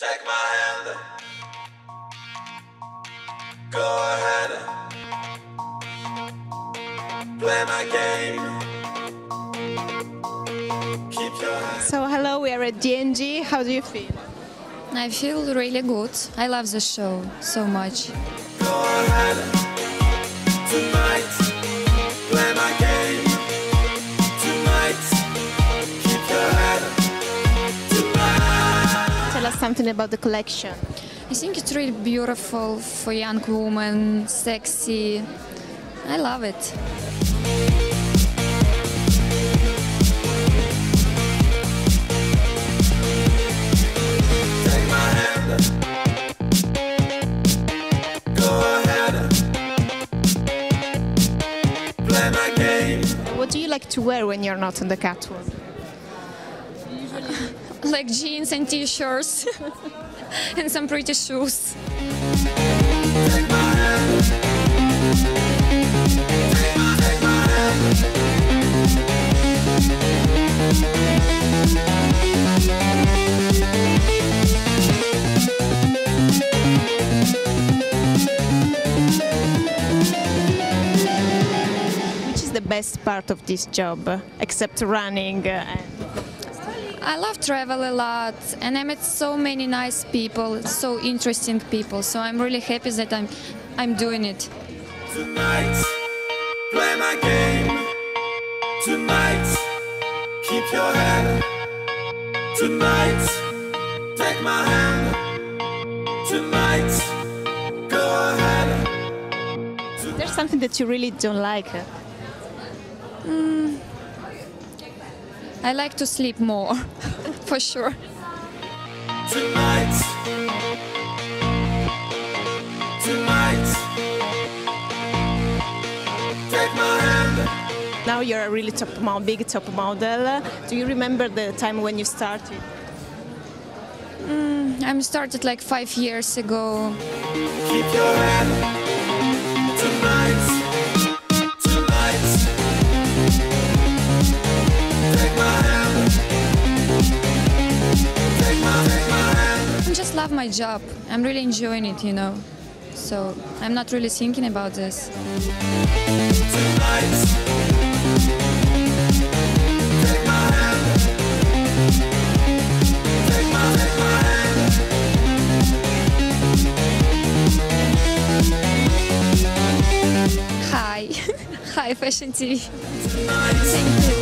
Take my hand. Go ahead. Play my game. Keep your hand. So hello, we are at D&G. How do you feel? I feel really good. I love the show so much. Us something about the collection. I think it's really beautiful for young women, sexy. I love it. Take my hand. Go ahead. Play my game. What do you like to wear when you're not on the catwalk? Like jeans and t-shirts and some pretty shoes. Best part of this job, except running? And I love travel a lot and I met so many nice people, so interesting people. So I'm really happy that I'm I'm doing it. Tonight, play my game. Tonight, keep your head. Tonight, take my hand. Tonight, go ahead. There's something that you really don't like. uh, I like to sleep more, for sure. Tonight, tonight, take my hand. Now you're a really top model, big top model. Do you remember the time when you started? Mm, I started like five years ago. Love my job. I'm really enjoying it, you know. So I'm not really thinking about this. Hi. Hi, Fashion TV. Thank you.